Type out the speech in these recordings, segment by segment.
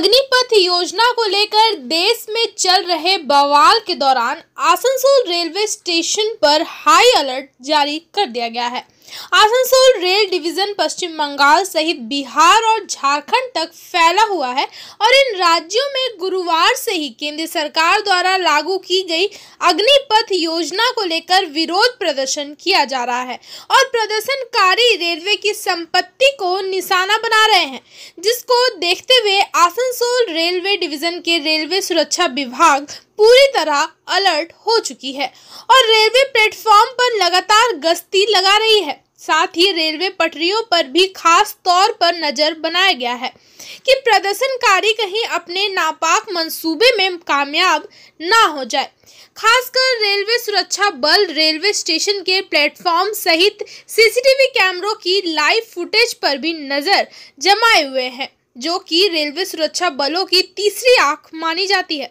अग्नि अग्निपथ योजना को लेकर देश में चल रहे बवाल के दौरान आसनसोल रेलवे स्टेशन पर हाई अलर्ट जारी कर दिया गया है। आसनसोल रेल डिवीज़न पश्चिम बंगाल सहित बिहार और झारखंड तक फैला हुआ है और इन राज्यों में गुरुवार से ही केंद्र सरकार द्वारा लागू की गई अग्निपथ योजना को लेकर विरोध प्रदर्शन किया जा रहा है और प्रदर्शनकारी रेलवे की संपत्ति को निशाना बना रहे हैं, जिसको देखते हुए आसनसोल रेलवे डिवीज़न के रेलवे सुरक्षा विभाग पूरी तरह अलर्ट हो चुकी है और रेलवे प्लेटफॉर्म पर लगातार गश्ती लगा रही है। साथ ही रेलवे पटरियों पर भी खास तौर पर नज़र बनाया गया है कि प्रदर्शनकारी कहीं अपने नापाक मंसूबे में कामयाब ना हो जाए। खासकर रेलवे सुरक्षा बल रेलवे स्टेशन के प्लेटफॉर्म सहित सीसीटीवी कैमरों की लाइव फुटेज पर भी नज़र जमाए हुए हैं। जो कि रेलवे सुरक्षा बलों की तीसरी आँख मानी जाती है।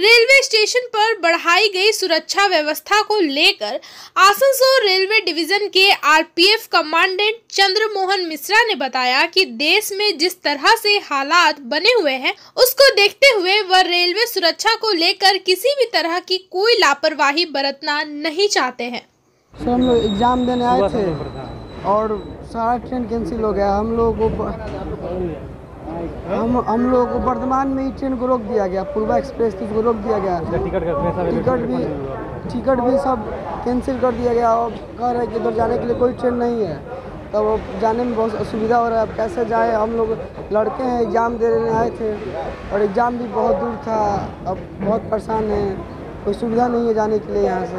रेलवे स्टेशन पर बढ़ाई गई सुरक्षा व्यवस्था को लेकर आसनसोल रेलवे डिवीज़न के आरपीएफ कमांडेंट चंद्रमोहन मिश्रा ने बताया कि देश में जिस तरह से हालात बने हुए हैं उसको देखते हुए वह रेलवे सुरक्षा को लेकर किसी भी तरह की कोई लापरवाही बरतना नहीं चाहते हैं। सर हम लोग एग्ज़ाम देने आए थे और सारा ट्रेन कैंसिल हो गया। हम लोग को हम हम लोग वर्तमान में ही ट्रेन को रोक दिया गया पूर्वा एक्सप्रेस थी उसको रोक दिया गया। टिकट का टिकट भी टिकट भी सब कैंसिल कर दिया गया और कह रहे हैं कि उधर जाने के लिए कोई ट्रेन नहीं है। तब अब जाने में बहुत असुविधा हो रहा है अब कैसे जाए हम लोग लड़के हैं एग्ज़ाम देने आए थे और एग्ज़ाम भी बहुत दूर था अब बहुत परेशान हैं। कोई सुविधा नहीं है जाने के लिए यहाँ से।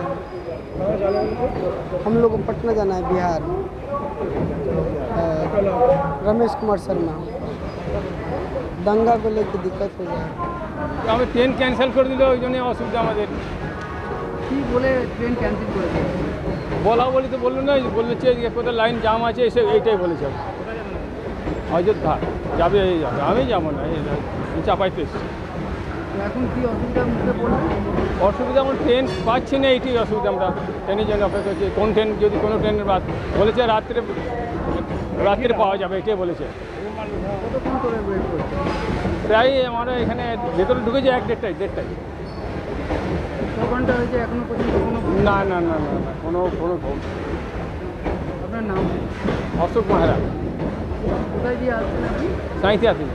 हम लोग को पटना जाना है बिहार। रमेश कुमार शर्मा। দাঙ্গা করলে একটু দিক্কত হয়ে যায় আমি ট্রেন ক্যান্সেল করে দিলে ওই জন্য অসুবিধা আমাদের। কি বলে ট্রেন ক্যান্সেল করে বলা বলি তো বলল না বলেছে কোথায় লাইন জাম আছে এসে এইটাই বলেছে। অযোধ্যা যাবে এই যাবে আমি যাব না চাপাইতে এসেছি। এখন কি অসুবিধা অসুবিধা আমার ট্রেন পাচ্ছি না এইটাই অসুবিধা আমরা ট্রেনের জন্য অপেক্ষা করছি। কোন ট্রেন যদি কোনো ট্রেনের বাদ বলেছে রাত্রে রাত্রে পাওয়া যাবে কে বলেছে। প্রায় আমরা এখানে ভেতরে ঢুকেছে এক দেড়টায় দেড়টায়। ছ ঘণ্টা হয়েছে এখনও পর্যন্ত কোনো না না না না না কোনো কোনো আপনার নাম? অশোক মহারাজ। কোথায় দিয়ে আসছেন আপনি? সাঁইতে আসেনি